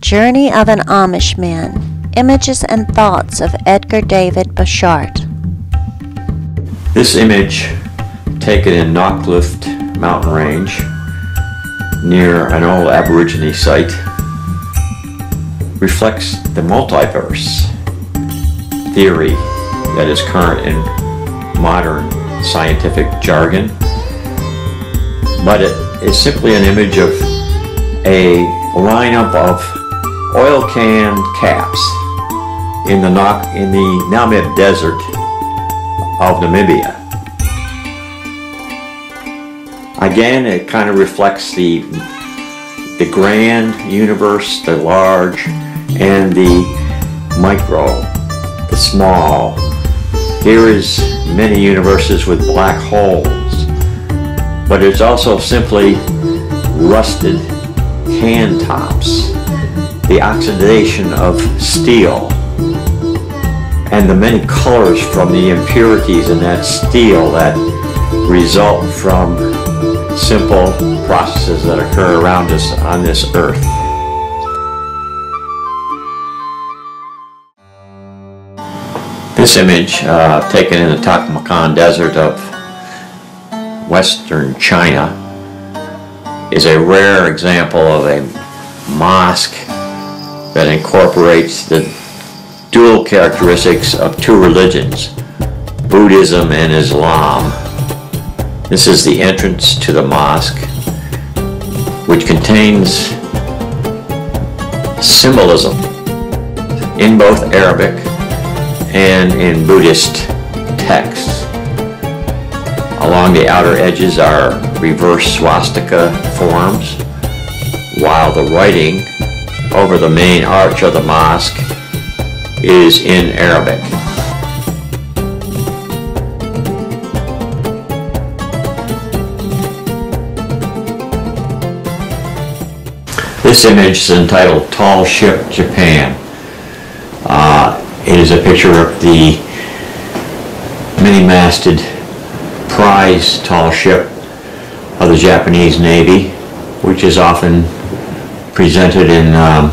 Journey of an Amish Man Images and Thoughts of Edgar David Boshart. This image, taken in Naukluft mountain range near an old Aborigine site, reflects the multiverse theory that is current in modern scientific jargon, but it is simply an image of a lineup of oil can caps in the in the Namib Desert of Namibia. Again, it kind of reflects the the grand universe, the large, and the micro, the small. Here is many universes with black holes, but it's also simply rusted can tops, the oxidation of steel, and the many colors from the impurities in that steel that result from simple processes that occur around us on this earth. This image, uh, taken in the Taklamakan Desert of western China, is a rare example of a mosque that incorporates the dual characteristics of two religions, Buddhism and Islam. This is the entrance to the mosque, which contains symbolism in both Arabic and in Buddhist texts. Along the outer edges are reverse swastika forms, while the writing over the main arch of the mosque is in Arabic. This image is entitled Tall Ship Japan. Uh, it is a picture of the many-masted prize tall ship of the Japanese Navy, which is often presented in um,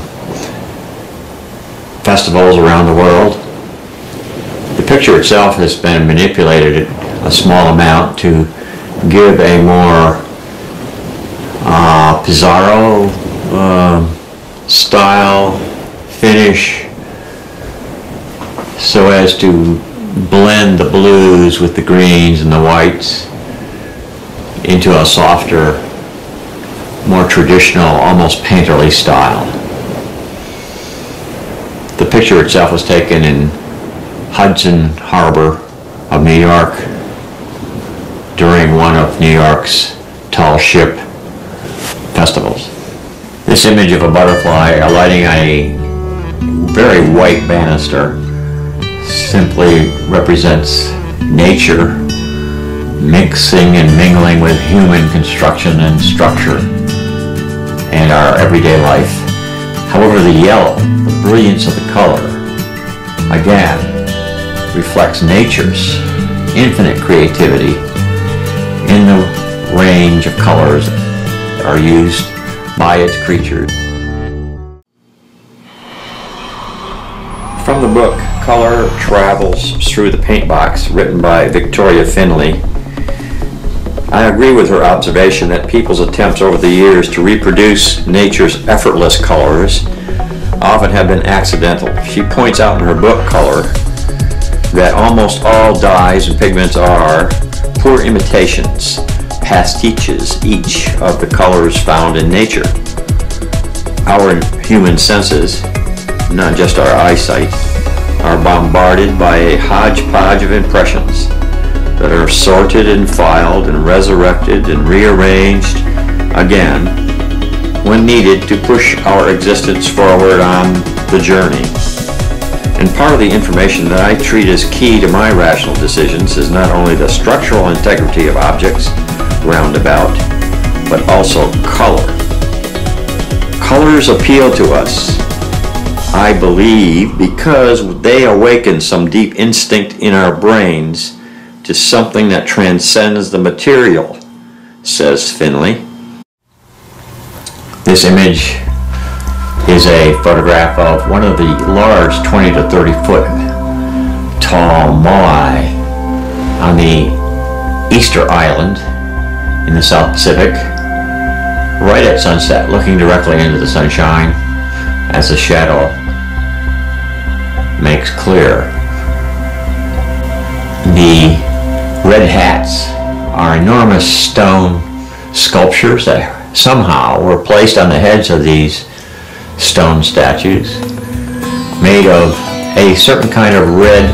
festivals around the world. The picture itself has been manipulated a small amount to give a more uh, Pissarro uh, style finish so as to blend the blues with the greens and the whites into a softer, more traditional, almost painterly style. The picture itself was taken in Hudson Harbor of New York during one of New York's tall ship festivals. This image of a butterfly alighting on a very white banister simply represents nature mixing and mingling with human construction and structure and our everyday life. However, the yellow, the brilliance of the color, again, reflects nature's infinite creativity in the range of colors that are used by its creatures. From the book Color Travels Through the Paint Box, written by Victoria Finlay, I agree with her observation that people's attempts over the years to reproduce nature's effortless colors often have been accidental. She points out in her book Color that almost all dyes and pigments are poor imitations, pastiches each of the colors found in nature. Our human senses, not just our eyesight, are bombarded by a hodgepodge of impressions that are sorted and filed and resurrected and rearranged again when needed to push our existence forward on the journey. And part of the information that I treat as key to my rational decisions is not only the structural integrity of objects roundabout, but also color. Colors appeal to us, I believe, because they awaken some deep instinct in our brains to something that transcends the material, says Finlay. This image is a photograph of one of the large 20 to 30 foot tall moai on the Easter Island in the South Pacific, right at sunset, looking directly into the sunshine as the shadow makes clear. The red hats are enormous stone sculptures that somehow were placed on the heads of these stone statues made of a certain kind of red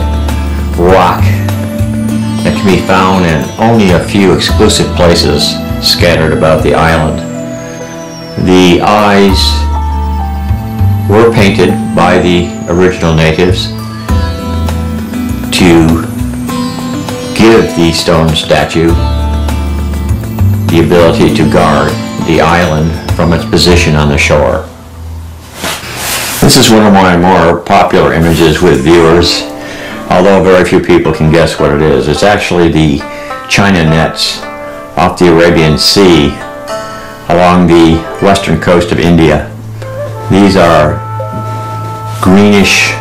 rock that can be found in only a few exclusive places scattered about the island. The eyes were painted by the original natives to give the stone statue the ability to guard the island from its position on the shore. This is one of my more popular images with viewers, although very few people can guess what it is. It's actually the China nets off the Arabian Sea along the western coast of India. These are greenish,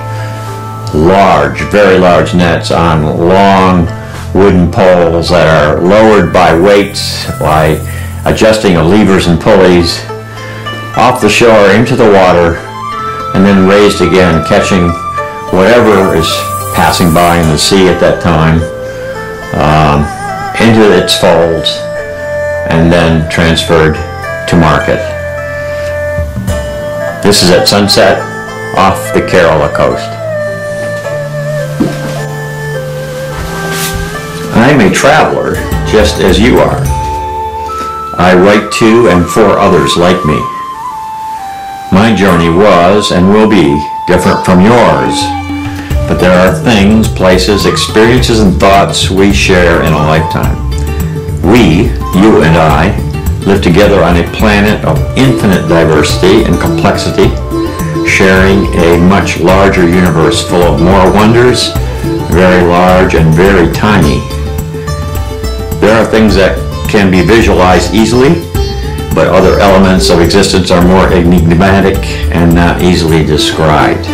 large, very large nets on long wooden poles that are lowered by weights by adjusting of levers and pulleys off the shore into the water and then raised again, catching whatever is passing by in the sea at that time um, into its folds and then transferred to market. This is at sunset off the Kerala coast. I'm a traveler just as you are. I write to and for others like me. My journey was and will be different from yours, but there are things, places, experiences, and thoughts we share in a lifetime. We, you and I, live together on a planet of infinite diversity and complexity, sharing a much larger universe full of more wonders, very large and very tiny. There are things that can be visualized easily, but other elements of existence are more enigmatic and not easily described.